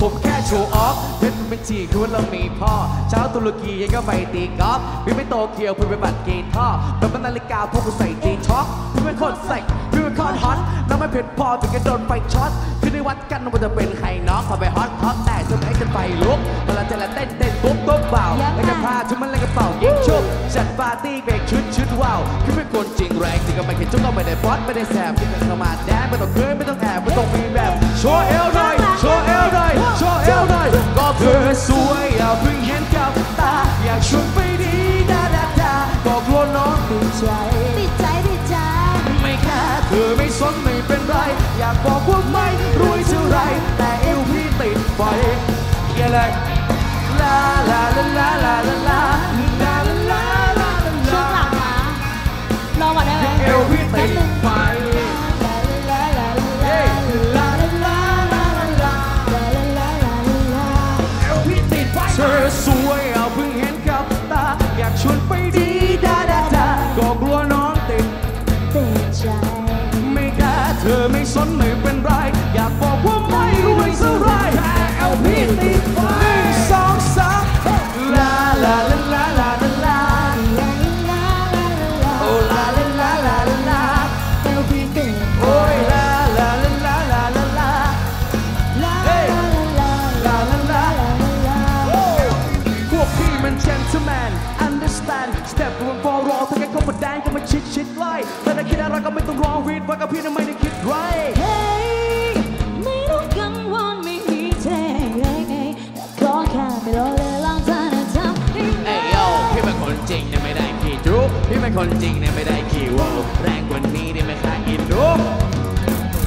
ผมแค่โชว์ออฟเพชรเป็นจีคือว่าเรามีพ่อ เช้าตุรกียังก็ไปตีกอล์ฟพี่ไม่โตเกียวพี่ไปบัตรกีท่อแบบว่านาฬิกาพวกกูใส่จีช็อคพี่เป็นคนใส่พี่เป็นคนฮอตน้ำไม่เผ็ดพอถึงจะโดนไฟช็อตคือในวัดกันว่าจะเป็นใครน้องพอไปฮอตฮอตแต่จนไอ้กันไฟลุกเวลาจะละเต้นเต้นตุ๊บตุ๊บเบาแล้วก็พาทุกมันเล่นกระเป๋ายิงชุบจัดปาร์ตี้เบรกชุดชุดว้าวพี่เป็นคนจริงแรงจริงก็ไม่เห็นจุกก็ไม่ได้บอสไม่ได้แสบที่กันเข้ามาแดนไม่ต้องเคยไม่ต้องแอบไม่ต้องมี เพิ่งเห็นกับตา อยากชวนไปดีดาดาดาก็กลัวน้องติดใจ ติดใจติดใจ ไม่แค่เธอไม่สนไม่เป็นไร อยากบอกว่าไม่รวยเท่าไร แต่เอวพี่ติดไฟเยเลยลาลาลาลาลา อสวยเอาเพิ่งเห็นกับตา อยากชวนไปดีดาดาดาก็กลัวน้องติดใจ ไม่กล้าเธอไม่สนไม่เป็นไร อยากบอกว่าไม่รวยเท่าไรแค่เอาพี่ติด understand step one for all ถ้าแกเข้ามาแดนก็มาชิดชิดไล่ถ้าได้คิดอะไรก็ไม่ต้องรอรีดว่ากับพี่นั้นไม่ได้คิดไรไม่ต้องกังวลไม่มีเธอขอแค่ไม่รอเลยลองเธอนะทำให้เอ้ยโยพี่เป็นคนจริงเนี่ยไม่ได้ขี่จุกพี่เป็นคนจริงเนี่ยไม่ได้ขี่วอลแรงกว่านี้เนี่ยไม่ค่าอินดุ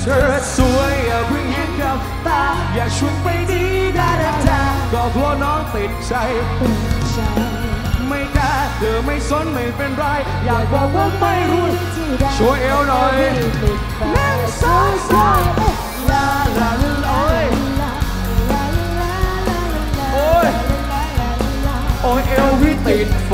เธอสวยอย่าเพิ่งเห็นกับตาอยากชวนไปดีดาดาดาก็กลัวน้องติดใจ ไม่กล้า เธอไม่สนไม่เป็นไร อยากบอกว่าไม่รู้ช่วยเอวหน่อยหนึ่งสองสามลาลาลาโอ้ยโอ้ยโอ้ยเอวพี่ติดไฟ